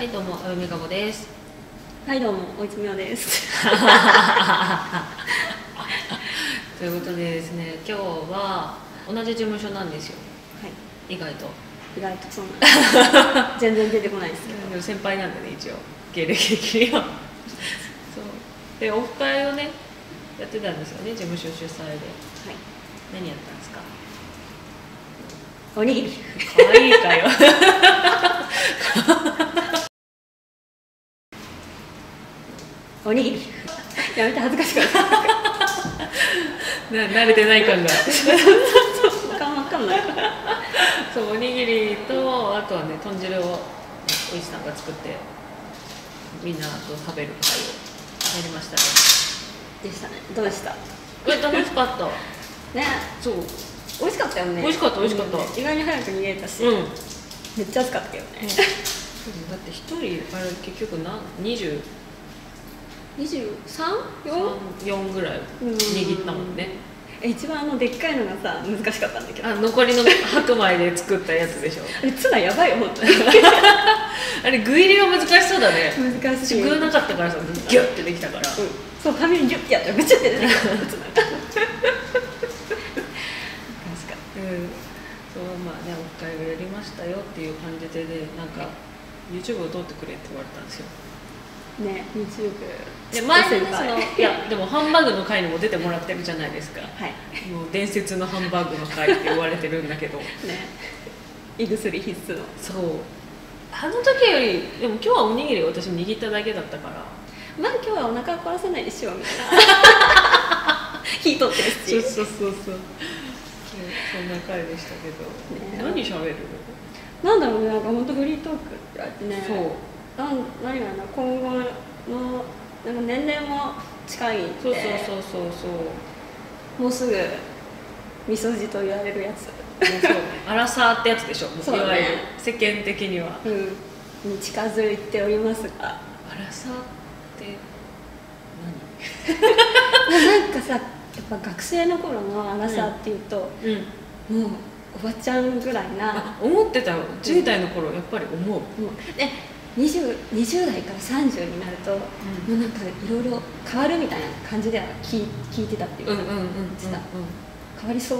はいどうもあゆみかごです。はいどうもおいつみおです。ということでですね今日は同じ事務所なんですよ。はい。意外と。意外とそんな 全然出てこないですけどでも先輩なんでね一応。芸歴的には。そう。でオフ会をねやってたんですよね事務所主催で。はい。何やったんですか？おにぎり可愛いかよおにぎりやめて恥ずかしくな慣れてない感が。わかんわかんない。そうおにぎりとあとはね豚汁をおいしさんが作ってみんなと食べる会をやりましたね。でしたね。どうでした？これ楽しかった。ね。そう。美味しかったよね。美味しかった美味しかった。うん。意外に早く逃げたし、うん。めっちゃ暑かったけどね、だって一人あれ結局何20 23?4? 4ぐらい。うん。握ったもんねえ一番あのでっかいのがさ難しかったんだけど。あ残りの白米で作ったやつでしょ。あれツナやばいよ本当に。あれ具入りが難しそうだね。難しい。私具なかったからさギュッてできたから。うん。そう紙にギュッてやったらぐちゃって出てくる。ツナが難しかったうん。そうまあねオフ会をやりましたよっていう感じでねなんか YouTube を撮ってくれって言われたんですよね YouTube で前そのいやでもハンバーグの会にも出てもらってるじゃないですか。はい。もう伝説のハンバーグの会って言われてるんだけど。ね。胃薬必須の。そう。あの時よりでも今日はおにぎりを私握っただけだったから。まあ今日はお腹壊さないでしょうみたいな。火取ってるし。そうそうそうそう。そんな回でしたけど、ね。何喋る？なんだろうねなんか本当フリートークってあってね。そうなん何がな今後のなんか年齢も近いんで。そうそうそうそう。そうもうすぐみそじと言われるやつ。そう。アラサーってやつでしょ？もうそうね。いわゆる世間的には。うん。に近づいておりますが。アラサーって なんかさやっぱ学生の頃のアラサーっていうと、何うん。もうおばちゃんぐらいな。あ思ってたよ。10代の頃やっぱり思う。もうで 20, 20代から30になると、もうなんかいろいろ変わるみたいな感じでは聞い聞いてたっていうか、うんうん変わりそう？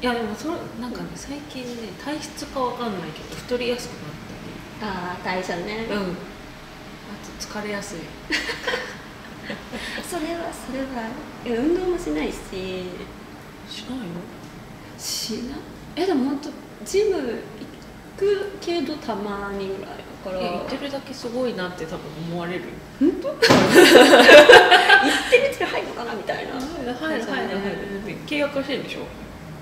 いやでもそれなんかね最近ね体質かわかんないけど太りやすくなったああ代謝ね、りうん。あと疲れやすい。それはそれはいや運動もしないし。しないの？しない？えでも本当ジム行くけどたまにぐらい。だから。言ってるだけすごいなって多分思われる。よ本当？言ってるうちに入るのかなみたいな。はいはいはいはい。契約はしてるんでしょ？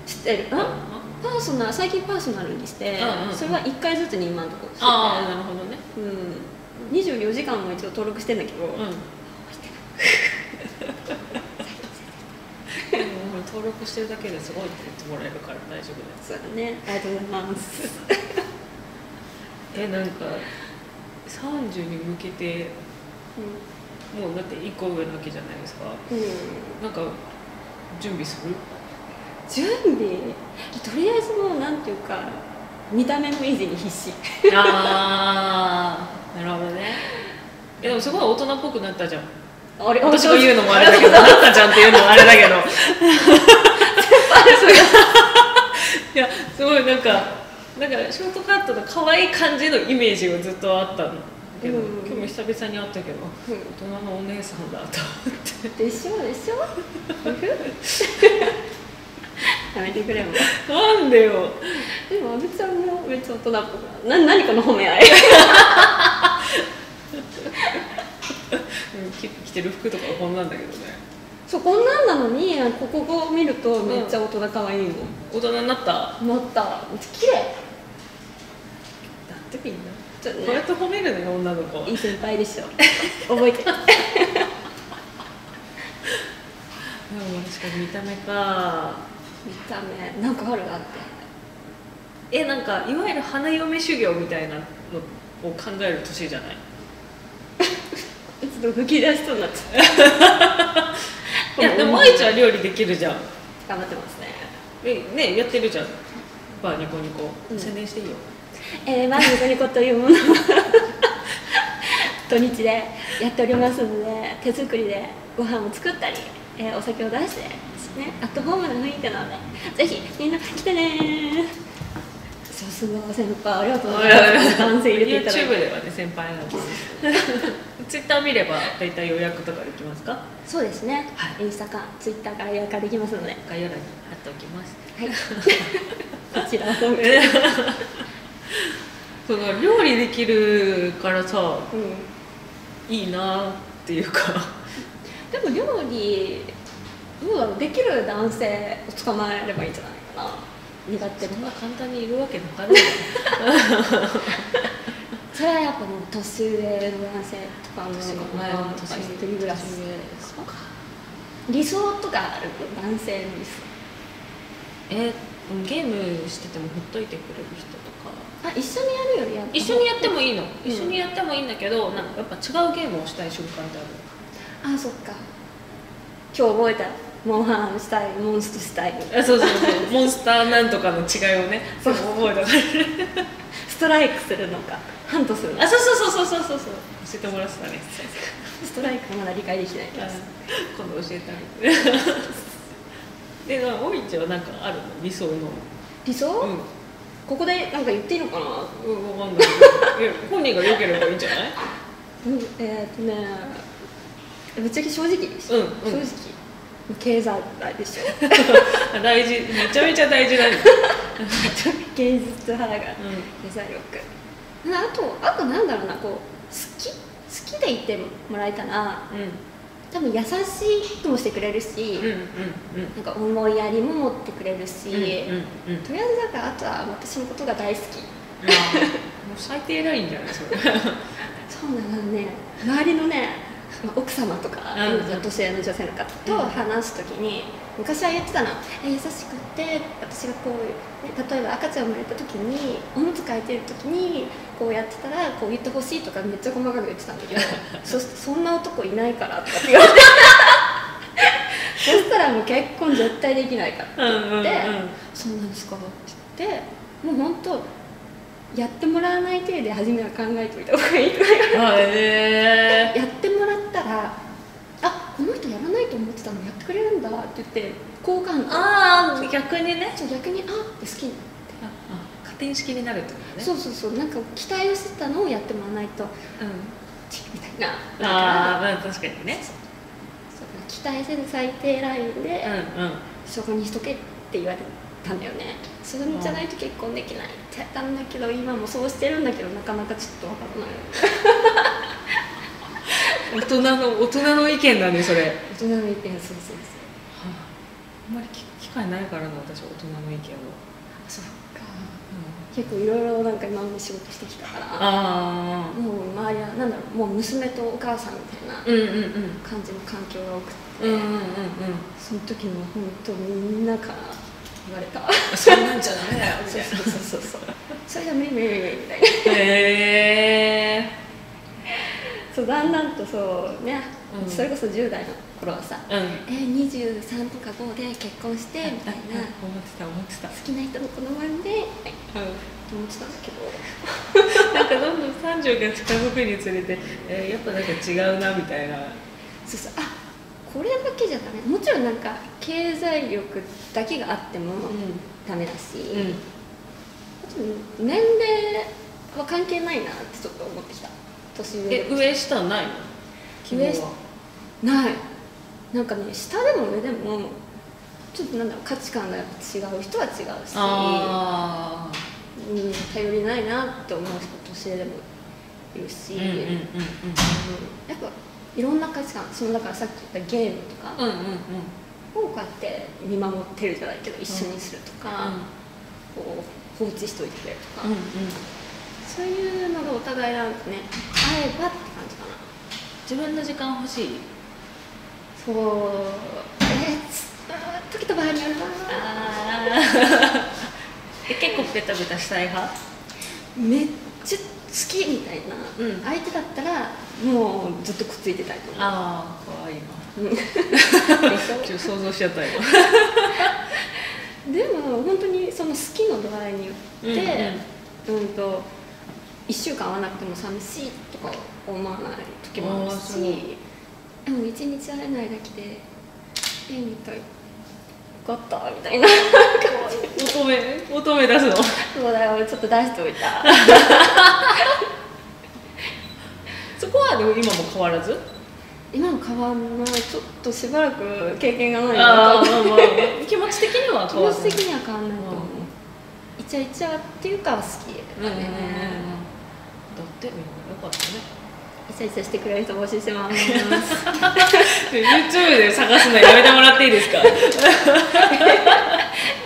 知ってる？あパーソナル最近パーソナルにして、うんうんそれは1回ずつに今のところしてて。ああなるほどね。うん、24時間も一応登録してんだけど、うん。登録してるだけですごいって言ってもらえるから大丈夫です。そうだね。ありがとうございます えなんか30に向けてもうだって1個上なわけじゃないですか。うん、うん、なんか準備する？準備？とりあえずもうなんていうか見た目の維持に必死。ああなるほどね。えでもすごい大人っぽくなったじゃん。あれ私が言うのもあれだけどなったじゃんっていうのもあれだけど。いやすごいなんかなんかショートカットの可愛い感じのイメージがずっとあったんだけど、うん。今日も久々に会ったけどうん。大人のお姉さんだと思って。でしょでしょ？やめてくれもなんでよ？でも阿部ちゃんもめっちゃ大人っぽくなな何この褒め合い？うんき着てる服とかはこんなんだけどね。そうこんなんなのにここを見るとめっちゃ大人可愛いもん、大人になった？だなった。綺麗。ってみんなちょっとこうやっねて褒めるのよ女の子。いい先輩でしょ。覚えてる。でも確かに見た目か。見た目。なんかある？なってえなんかいわゆる花嫁修行みたいなのを考える年じゃない？ちょっと吹き出しそうになっちゃった。いやでも愛ちゃん料理できるじゃん。頑張ってますね。えねやってるじゃん。バーニコニコ、うん。宣伝していいよえー、まあニコニコというものは 土日でやっておりますので手作りでご飯を作ったり、えーお酒を出してねアットホームな雰囲気なのでぜひみんな来てねさすが先輩ありがとうございます。男性入れていただい YouTube てではね先輩なんです。ツイッター見れば大体予約とかできますか？そうですね、はい。インスタかツイッターから予約ができますので。概要欄に貼っておきます。はい。こちらをその料理できるからさうん。いいなっていうか。でも料理どうだろうできる男性を捕まえればいいんじゃないかな。苦手そんな簡単にいるわけなかろうそれはやっぱもう年上の男性とかの年前のとか一人暮らし。理想とかある？男性の理想。えゲームしててもほっといてくれる人とかあ一緒にやるよりやった一緒にやってもいいの、ん。一緒にやってもいいんだけどなんかやっぱ違うゲームをしたい瞬間ってあるあそっか。今日覚えた。モンハンしたいモンストしたい。あそうそうそう。モンスターなんとかの違いをねそう。覚えたから。ストライクするのか。ハントするのか。あそうそうそうそうそうそうそう。教えてもらってたね。ストライクはまだ理解できないけどあ今度教えてあげる でなおみちはなんかあるの？理想の。理想、うんここでなんか言っていいのかな？うんわかんない。本人が良ければいいんじゃない？うんえーっとねぶっちゃけ正直です、うんうん。正直。経済でしょ。あ 大事めちゃめちゃ大事だね 芸術派がう経済力。なあとあとなんだろうなこう好き？好きでいてもらえたらんうん多分優しくもしてくれるし、うんうんうん。なんか思いやりも持ってくれるし、うんうんうん。とりあえずだからあとは私のことが大好き。まあもう最低ラインじゃないそれ。そうなのね。周りのねまあ奥様とか、うん。うん女性の女性の方と話す時に、昔は言ってたのえ優しくって私がこう、ね、例えば赤ちゃん生まれた時におむつ替えてる時にこうやってたらこう言ってほしいとかめっちゃ細かく言ってたんだけど そしてそんな男いないからとかって言われて。そしたらもう結婚絶対できないからって言って、そうなんですか？って言ってもう本当やってもらわない程度初めは考えておいた方がいいとか言われてやってもらったらあこの人やらないと思ってたのやってくれるんだって言って好感度。ああ逆にね。そう逆にあって好きになっああ加点式になるってことて、ね。そうそうそう。なんか期待をしてたのをやってもらわないと。うん。みたいな。だああまあ確かにね。そう。期待せる最低ラインで、うんうん。そこにしとけって言われたんだよね。それじゃないと結婚できないってやったんだけど今もそうしてるんだけどなかなかちょっとわからない大人の大人の意見だねそれ、は大人の意見そうそうそう。あ、あんまり機会ないからな私大人の意見を、そうか結構いろいろなんか今まで仕事してきたからああもう周りはなんだろうもう娘とお母さんみたいなうんうんうん。感じの環境が多くて、うんうんうんうん。その時も本当みんなから言われた。そんなんじゃダメだよみたいな。そうそうそうそう。それじゃ無理無理無理みたいな。へえそうだんだんとそうね、うん。それこそ10代の頃はさうん。えー、23とか5で結婚してみたいな。思ってた思ってた。好きな人の子供産んでみたいな思ってたんだけど。なんかどんどん30が近づくにつれて、えーやっぱなんか違うなみたいな。そうそう。あこれだけじゃダメ。もちろんなんか経済力だけがあってもダメだし、うん。年齢は関係ないなってちょっと思ってきた年上え上下ないの？上ない。なんかね下でも上でもちょっとなんだろう価値観がやっぱ違う人は違うし。あうん、頼りないなって思う人年上でもいるし、あうんうんうんうん。やっぱいろんな価値観そのだからさっき言ったゲームとか。うんうんうん。うんをこうやって見守ってるじゃないけど一緒にするとか、こう放置しといてくれるとか、うんうんそういうのがお互いなんかね。会えばって感じかな。自分の時間欲しい？そう。えー時と場合によるなあえ結構ベタベタしたい派？めっちゃ好きみたいな、うん。相手だったらもうずっとくっついてたいと思う。ああ怖いなうんでしちょ想像しちゃったよょでも本当にその好きの度合いによって、うんと1週間会わなくても寂しいとか思わない時もあるしでも1日会えないだけでえみたいよかったみたいな。乙女乙女出すのそうだよちょっと出しておいたそこはでも今も変わらず今も変わんないちょっとしばらく経験がないなまあまあ気持ち的には気変わらない持ち的には変わんないと思う、イチャイチャっていうかは好きうんうんうんうんだってみんなよかったね。イチャイチャしてくれる人募集してます。YouTube で探すのやめてもらっていいですか？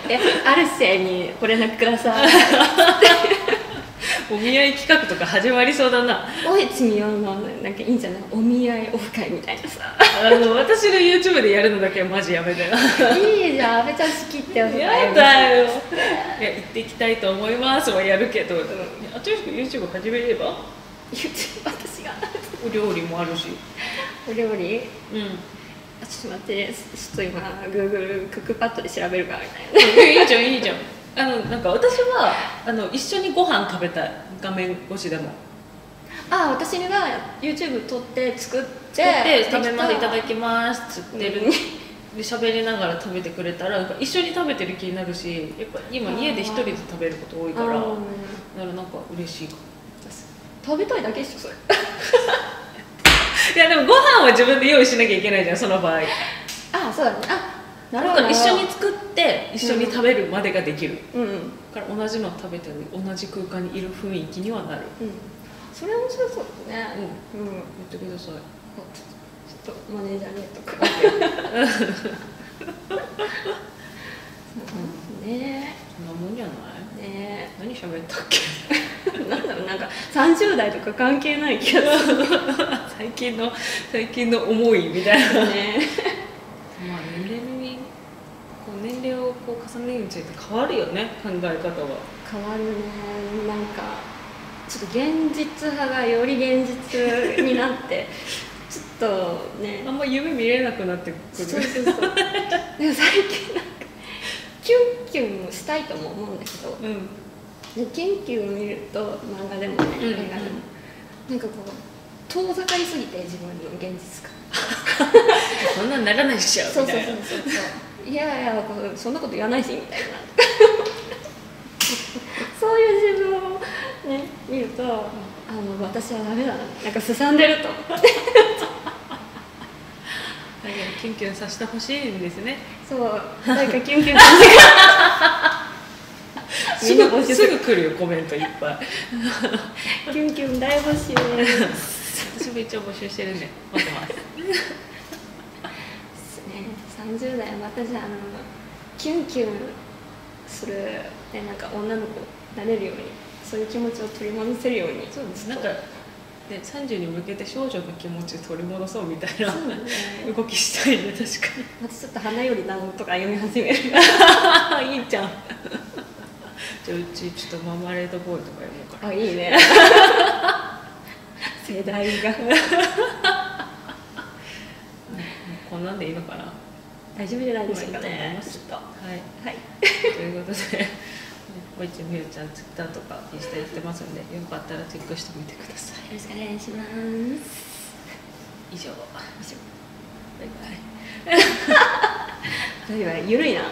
えアルセイにご連絡くださいお見合い企画とか始まりそうだな。おいちみよのなんかいいんじゃない？お見合いオフ会みたいなさ。あの私の YouTube でやるのだけはマジやめてないいじゃん阿部ちゃん好きってやだよ。いや行っていきたいと思いますはやるけど、あとしく YouTube 始めれば？YouTube 私が。お料理もあるし。お料理？うん。あちょっと待ってちょっと今 Google クックパッドで調べるからみたいな。いいじゃんいいじゃんあのなんか私はあの一緒にご飯食べたい。画面越しでも。あ私が YouTube 撮って作って食べますいただきますっつってる。うん。で喋りながら食べてくれたら一緒に食べてる気になるしやっぱ今家で一人で食べること多いからだからなんか嬉しいかも。食べたいだけでしょそれ。いやでもご飯は自分で用意しなきゃいけないじゃんその場合。あそうだね。あだほど。から一緒に作って一緒に食べるまでができる、うん。うんだから同じの食べてる同じ空間にいる雰囲気にはなる。それ面白そうだね。うん。うん、言ってください。ちょっとマネージャーにとか ね。そんなもんじゃない？えね。何喋ったっけ？え なんだろうなんか30代とか関係ない気がする。最近の最近の思いみたいな。ねまあ年齢にこう年齢をこう重ねるについて変わるよね考え方は。変わるね。なんかちょっと現実派がより現実になって ちょっとね。あんま夢見れなくなってくそうるそうそう。でも最近なんかキュンキュンしたいとも思うんだけどうん。でキュンキュンを見ると漫画でもねうん映画でも、なんかこう遠ざかりすぎて自分の現実感。そんなんならないっしょそうそうみたいなそうそうそういやいやそんなこと言わないしみたいな。そういう自分をね見ると、あの私はダメだななんかすさんでると。キュンキュンさせてほしいんですね。そう。誰かキュンキュンさせてすぐすぐ来るよコメントいっぱい。キュンキュン大募集 私も一応募集してるんで待ってます30代またじゃああのキュンキュンする、ね、なんか女の子になれるようにそういう気持ちを取り戻せるようにそうです。なんかで30に向けて少女の気持ち取り戻そうみたいなね。動きしたいね確かまたちょっと花よりなんとか読み始める。に いいじゃん。じゃあうちちょっとママレードボーイとか読もうかな。あいいね。世代が。こんなんでいいのかな大丈夫じゃないでしょうか。ね。ますきっと。ははい。い ということでおいちみゆちゃんツイッターとかインスタやってますんでよかったらチェックしてみてください。よろしくお願いします。以上。以上。バイバイ。バイバイ。ゆるいな